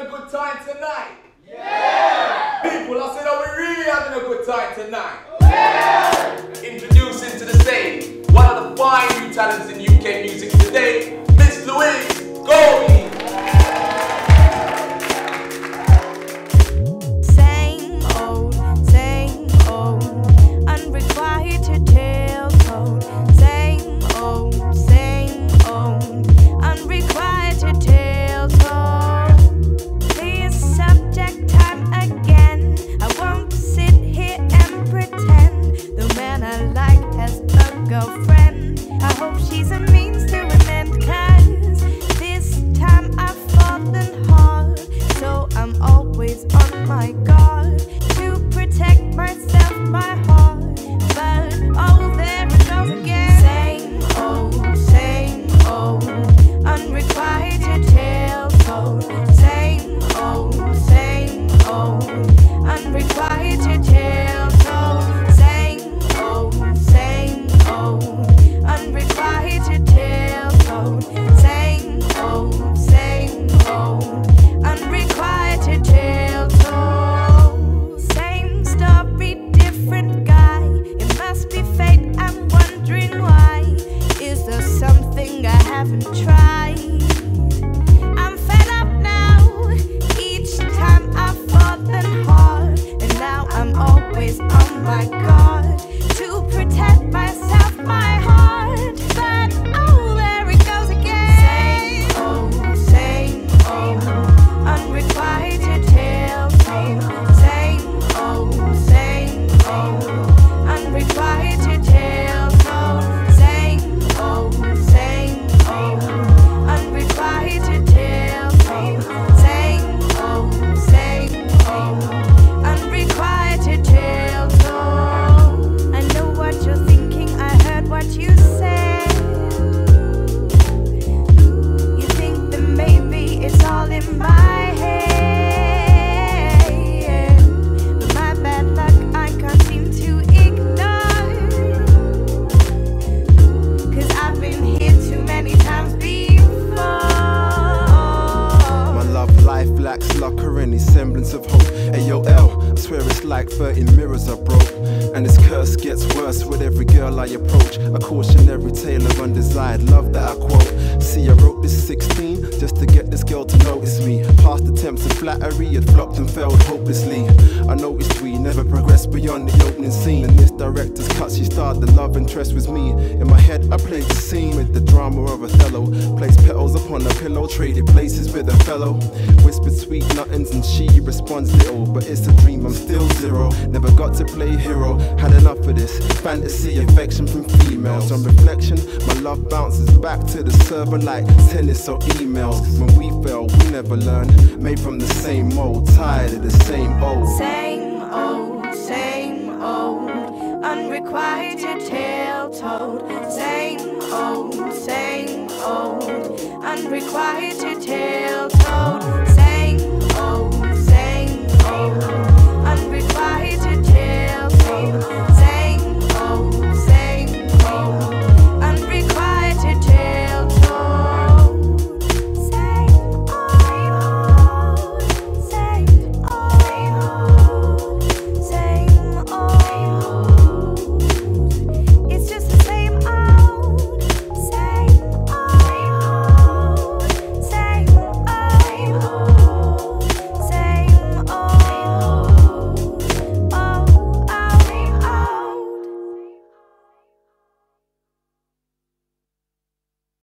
having a good time tonight? Yeah! People, I said, are we really having a good time tonight? Yeah! Introducing to the stage one of the fine new talents in on my guard to protect myself, my heart. Haven't tried? I'm fed up now. Each time I've hard, and now I'm always on my guard semblance of hope. Like 30 mirrors are broke. And this curse gets worse with every girl I approach. A cautionary tale of undesired love that I quote. See, I wrote this 16 just to get this girl to notice me. Past attempts at flattery had flopped and failed hopelessly. I noticed we never progressed beyond the opening scene. In this director's cut, she started the love interest with me. In my head, I played the scene with the drama of Othello. Placed petals upon a pillow, traded places with a fellow. Whispered sweet nothings and she responds little. But it's a dream, I'm still zero. Never got to play hero. Had enough of this fantasy, affection from females. On reflection, my love bounces back to the server like tennis or emails. When we fell, we never learned. Made from the same mold, tired of the same old. Same old, same old, unrequited tailcoat. Same old, same old, unrequited tailcoat.